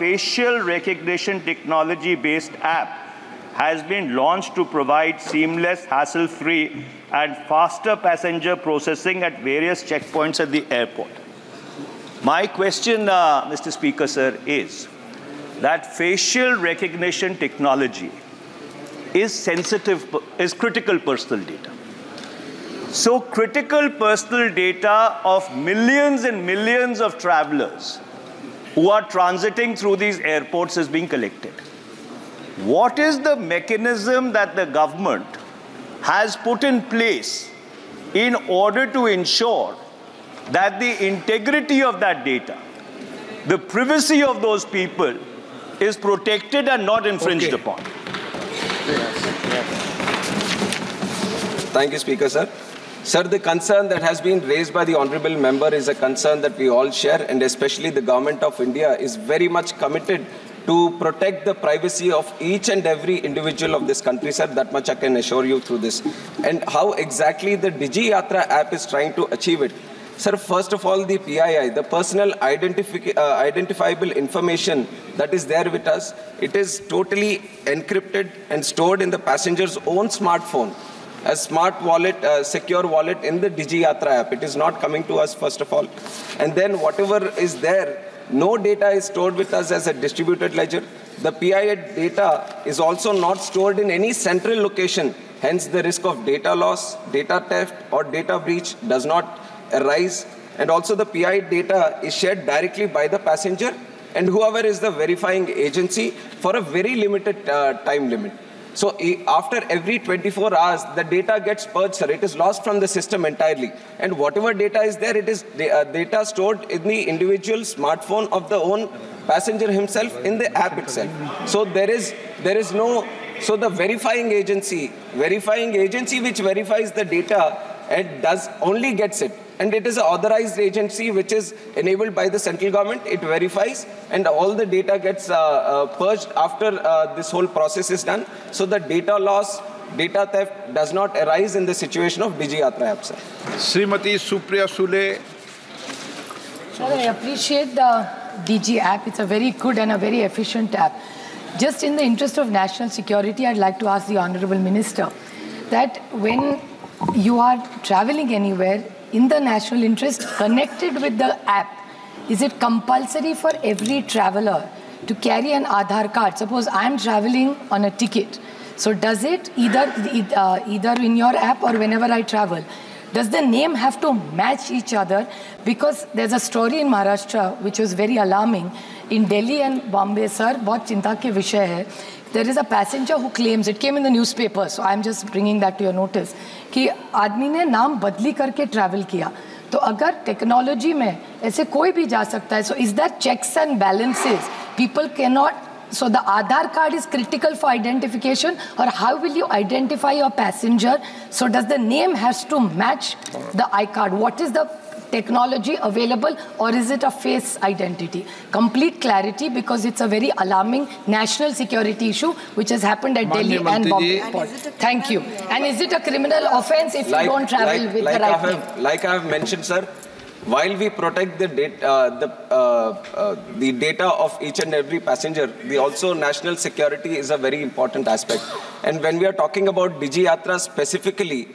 facial recognition technology based app has been launched to provide seamless, hassle free, and faster passenger processing at various checkpoints at the airport. My question, uh, Mr. Speaker, sir, is that facial recognition technology is sensitive, is critical personal data. So, critical personal data of millions and millions of travelers who are transiting through these airports is being collected. What is the mechanism that the government has put in place in order to ensure that the integrity of that data, the privacy of those people is protected and not infringed Okay. upon? Thank you, Speaker, sir. Sir, the concern that has been raised by the honorable member is a concern that we all share, and especially the government of India is very much committed to protect the privacy of each and every individual of this country, sir. That much I can assure you through this. And how exactly the Digi Yatra app is trying to achieve it. Sir, first of all, the PII, the personal identifi- uh, identifiable information that is there with us, it is totally encrypted and stored in the passenger's own smartphone a smart wallet, a secure wallet in the DigiYatra app. It is not coming to us, first of all. And then whatever is there, no data is stored with us as a distributed ledger. The PII data is also not stored in any central location. Hence, the risk of data loss, data theft, or data breach does not arise. And also, the PII data is shared directly by the passenger and whoever is the verifying agency for a very limited uh, time limit. So after every 24 hours, the data gets purged, sir. It is lost from the system entirely. And whatever data is there, it is uh, data stored in the individual smartphone of the own passenger himself in the app itself. So there is there is no so the verifying agency, verifying agency which verifies the data, it does only gets it. And it is an authorized agency which is enabled by the central government. It verifies and all the data gets uh, uh, purged after uh, this whole process is done. So the data loss data theft does not arise in the situation of Digiyatra app, sir. Srimati Supriya Sule. Sir, I appreciate the DG app. It's a very good and a very efficient app. Just in the interest of national security, I'd like to ask the Honorable Minister that when you are traveling anywhere in the national interest connected with the app, is it compulsory for every traveler to carry an Aadhaar card? Suppose I'm traveling on a ticket. So does it either uh, either in your app or whenever I travel? Does the name have to match each other? Because there's a story in Maharashtra which was very alarming. In Delhi and Bombay, sir, बहुत चिंता के विषय है. there is a passenger who claims it came in the newspaper so I am just bringing that to your notice कि आदमी ने नाम बदली करके ट्रैवल किया। तो अगर टेक्नोलॉजी में ऐसे कोई भी जा सकता है so is that checks and balances people can not so the Aadhaar card is critical for identification और how will you identify your passenger so does the name has to match the I card what is the technology available, or is it a face identity? Complete clarity because it's a very alarming national security issue which has happened at Delhi and Bombay. airport. Thank you. And is it a criminal offense if you don't travel like, with like the I right name? have, like I have mentioned, sir, while we protect the data, uh, the, uh, uh, the data of each and every passenger, the also national security is a very important aspect. And when we are talking about DigiYatra specifically,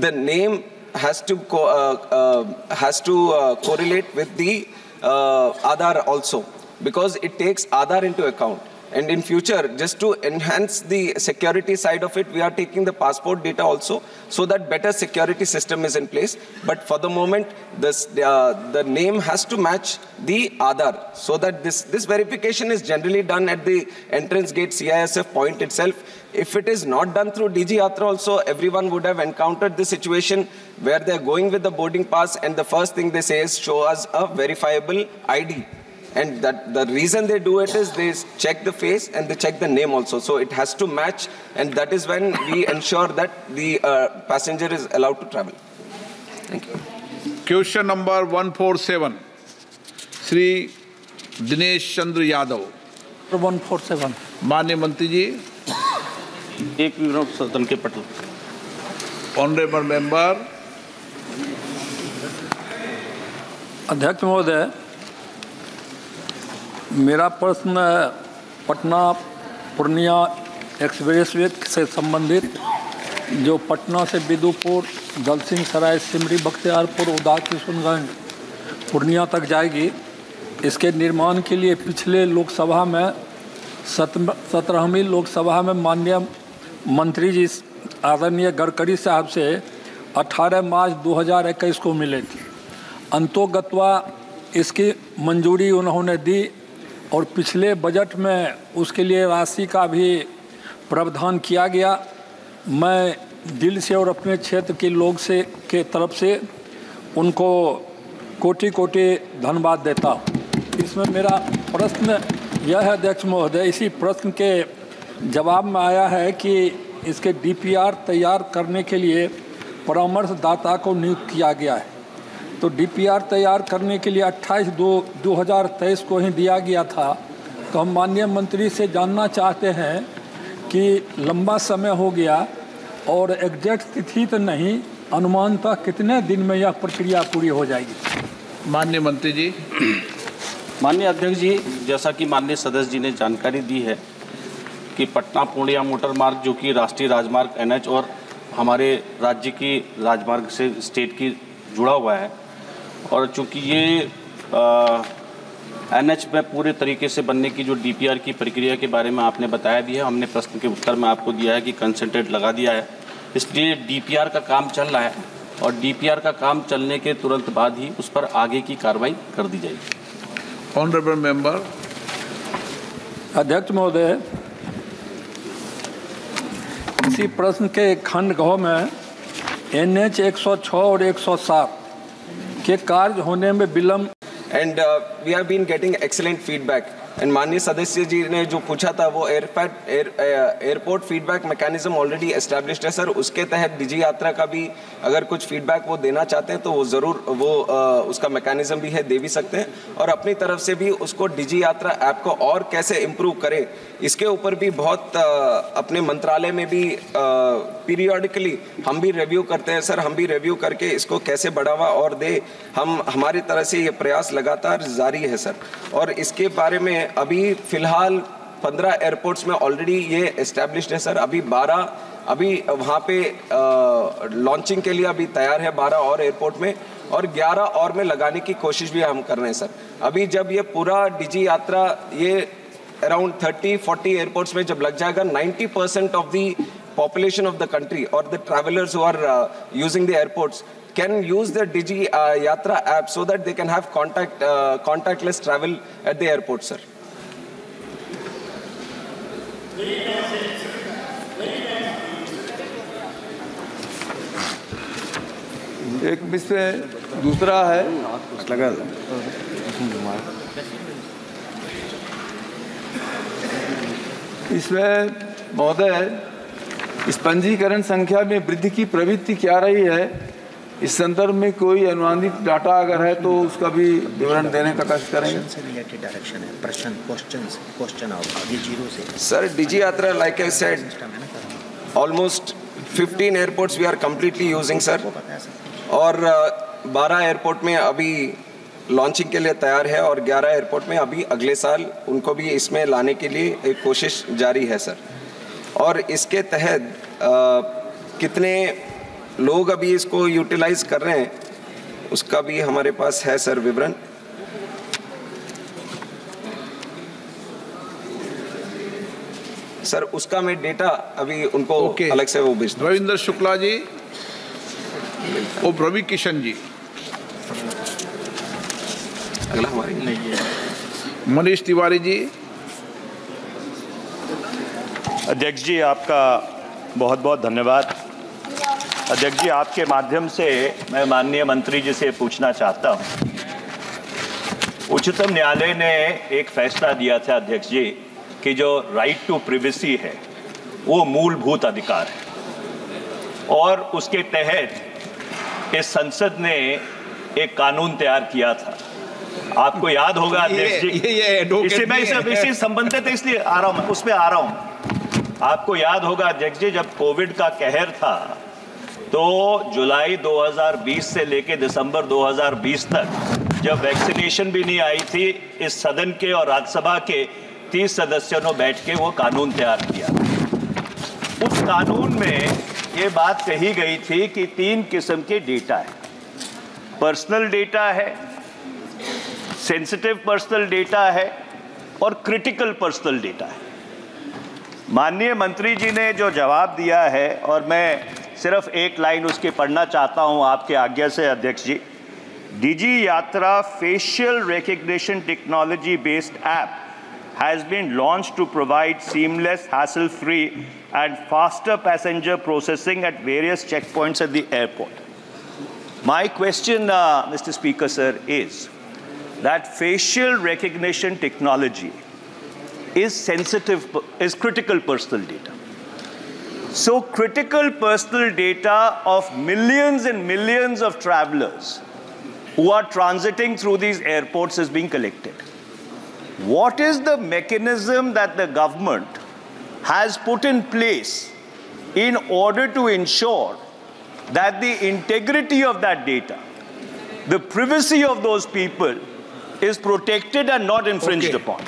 the name has to uh, uh, has to uh, correlate with the uh, Aadhaar also because it takes Aadhaar into account. And in future, just to enhance the security side of it, we are taking the passport data also, so that better security system is in place. But for the moment, this, uh, the name has to match the Aadhaar, so that this, this verification is generally done at the entrance gate CISF point itself. If it is not done through DG Yatra also, everyone would have encountered the situation where they're going with the boarding pass and the first thing they say is show us a verifiable ID And that the reason they do it is they check the face and they check the name also. So it has to match, and that is when we ensure that the uh, passenger is allowed to travel. Thank you. Question number 147 Shri Dinesh Chandra Yadav 147 माननीय मंत्री जी एक minute सदन के पटल honourable member अध्यक्ष महोदय मेरा प्रश्न पटना पूर्णिया एक्सप्रेस वे से संबंधित, जो पटना से बिदुपुर दलसिंह सराय सिमरी, बख्तियारपुर उदा किशनगंज पूर्णिया तक जाएगी। इसके निर्माण के लिए पिछले लोकसभा में सत्रहवीं लोकसभा में माननीय मंत्री जी आदरणीय गडकरी साहब से 18 मार्च 2021 को मिले थे। अंतोगत्वा इसकी मंजूरी उन्होंने दी और पिछले बजट में उसके लिए राशि का भी प्रावधान किया गया। मैं दिल से और अपने क्षेत्र के लोग से, के तरफ़ से उनको कोटि कोटि धन्यवाद देता हूँ। इसमें मेरा प्रश्न यह है, अध्यक्ष महोदय, इसी प्रश्न के जवाब में आया है कि इसके डीपीआर तैयार करने के लिए परामर्शदाता को नियुक्त किया गया है। तो डीपीआर तैयार करने के लिए 28 दो 2023 को ही दिया गया था। तो हम माननीय मंत्री से जानना चाहते हैं कि लंबा समय हो गया और एग्जैक्ट तिथि तो नहीं अनुमानतः कितने दिन में यह प्रक्रिया पूरी हो जाएगी? माननीय मंत्री जी। माननीय अध्यक्ष जी जैसा कि माननीय सदस्य जी ने जानकारी दी है कि पटना पूर्णिया मोटर मार्ग जो कि राष्ट्रीय राजमार्ग एनएच और हमारे राज्य की राजमार्ग से स्टेट की जुड़ा हुआ है और चूँकि ये एन एच में पूरे तरीके से बनने की जो डीपीआर की प्रक्रिया के बारे में आपने बताया भी है हमने प्रश्न के उत्तर में आपको दिया है कि कंसनट्रेट लगा दिया है। इसलिए डीपीआर का काम चल रहा है और डीपीआर का काम चलने के तुरंत बाद ही उस पर आगे की कार्रवाई कर दी जाएगी। ऑनरेबल मेंबर अध्यक्ष महोदय इसी प्रश्न के खंड गौ में एन एच एक सौ छः और 107 के कार्य होने में विलम्ब and we have been getting excellent feedback and माननीय सदस्य जी ने जो पूछा था वो एयरपैट air airport feedback mechanism already established है सर उसके तहत डिजी यात्रा का भी अगर कुछ फीडबैक वो देना चाहते हैं तो वो ज़रूर वो आ, उसका मैकेनिज्म भी है दे भी सकते हैं और अपनी तरफ़ से भी उसको डिजी यात्रा ऐप को और कैसे इम्प्रूव करें इसके ऊपर भी बहुत आ, अपने मंत्रालय में भी पीरियोडिकली हम भी रिव्यू करते हैं सर हम भी रिव्यू करके इसको कैसे बढ़ावा और दे हम हमारी तरह से ये प्रयास लगातार जारी है सर और इसके बारे में अभी फ़िलहाल पंद्रह एयरपोर्ट्स में ऑलरेडी ये एस्टेब्लिश्ड है सर अभी बारह अभी वहाँ पे लॉन्चिंग के लिए अभी तैयार है बारह और एयरपोर्ट में और ग्यारह और में लगाने की कोशिश भी हम कर रहे हैं सर अभी जब ये पूरा डिजी यात्रा ये अराउंड थर्टी फोर्टी एयरपोर्ट्स में जब लग जाएगा ninety percent of the or the travelers who are uh, using the airports can use the Digi uh, Yatra app so that they can have contact uh, contactless travel at the airport, sir. एक विषय दूसरा है। इसमें महोदय इस पंजीकरण संख्या में वृद्धि की प्रवृत्ति क्या रही है? इस संदर्भ में कोई अनुमानित डाटा अगर है तो उसका भी विवरण देने का कष्ट करेंगे। से रिलेटेड डायरेक्शन है प्रश्न क्वेश्चन क्वेश्चन आगे ज़ीरो से। Sir, Digi Yatra, like I said, almost 15 airports we are completely using, sir. और uh, 12 एयरपोर्ट में अभी लॉन्चिंग के लिए तैयार है और 11 एयरपोर्ट में अभी अगले साल उनको भी इसमें लाने के लिए एक कोशिश जारी है सर और इसके तहत uh, कितने लोग अभी इसको यूटिलाइज कर रहे हैं उसका भी हमारे पास है सर विवरण। सर उसका मैं डेटा अभी उनको ओके। अलग से वो भेज रविंद्र शुक्ला जी और रवि किशन जी। अगला हमारे। मनीष तिवारी जी। अध्यक्ष जी आपका बहुत बहुत धन्यवाद। अध्यक्ष जी आपके माध्यम से मैं माननीय मंत्री जी से पूछना चाहता हूँ। उच्चतम न्यायालय ने एक फैसला दिया था अध्यक्ष जी कि जो राइट टू प्रिवेसी है वो मूलभूत अधिकार है। और उसके तहत इस संसद ने एक कानून तैयार किया था। आपको याद होगा अध्यक्ष जी ये- ये advocate इसी मैं इसे इसी संबंधित इसलिए आ रहा हूँ उस पर आ रहा हूँ। आपको याद होगा अध्यक्ष जी जब कोविड का कहर था तो जुलाई 2020 से लेकर दिसंबर 2020 तक, जब वैक्सीनेशन भी नहीं आई थी, इस सदन के और राज्यसभा के तीस सदस्यों ने बैठ के वो कानून तैयार किया। उस कानून में ये बात कही गई थी कि तीन किस्म के डेटा है। पर्सनल डेटा है, सेंसिटिव पर्सनल डेटा है और क्रिटिकल पर्सनल डेटा है। माननीय मंत्री जी ने जो जवाब दिया है, और मैं सिर्फ़ एक लाइन उसके पढ़ना चाहता हूँ आपके आज्ञा से, अध्यक्ष जी। Digi Yatra facial recognition technology based app has been launch to provide seamless hassle free and faster passenger processing at various checkpoints at the airport my question mister speaker sir is that facial recognition technology is sensitive is critical personal data So critical personal data of millions and millions of travelers who are transiting through these airports is being collected. What is the mechanism that the government has put in place in order to ensure that the integrity of that data, the privacy of those people is protected and not infringed Okay. upon?